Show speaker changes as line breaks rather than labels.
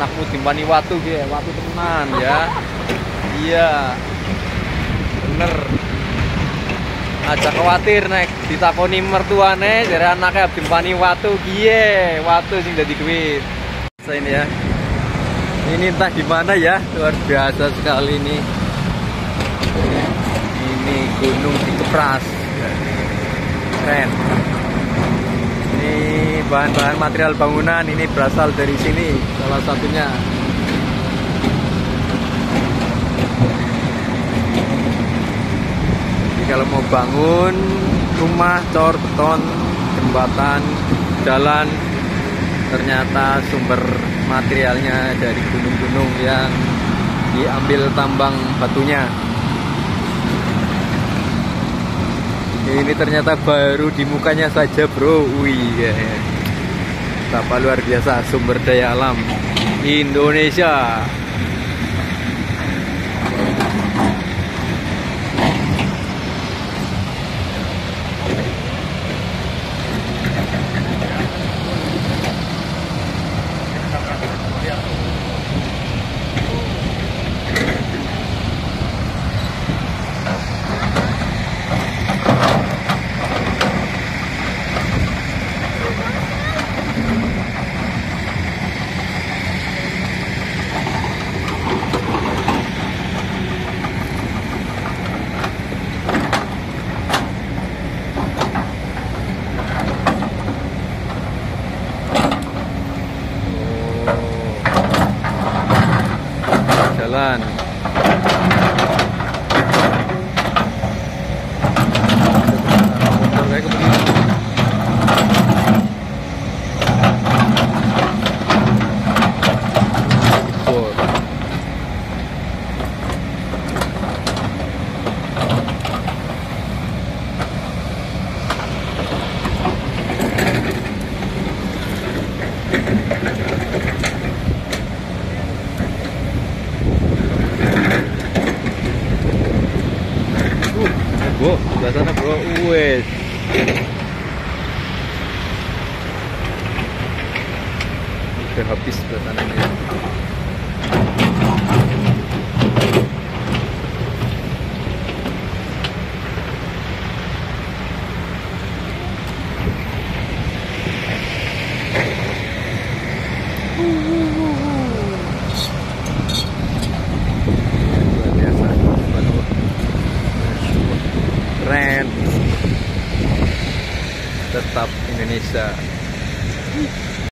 anakmu timpani watu ya watu tenan ya. Iya. Bener. Aja khawatir nek. Ditakoni mertuane dari anaknya timpani watu. Gie watu sing jadi duit. Ini ya. Ini entah di mana ya. Luar biasa sekali ini. Ini gunung Cikepras keren. ini bahan-bahan material bangunan ini berasal dari sini salah satunya. Jadi kalau mau bangun rumah cor beton jembatan jalan ternyata sumber materialnya dari gunung-gunung yang diambil tambang batunya. Ini ternyata baru di mukanya saja bro. Wih ya. Betapa luar biasa sumber daya alam Indonesia jalan. Bro, sebelah sana bro. Wes. Udah habis sebelah sana tetap Indonesia.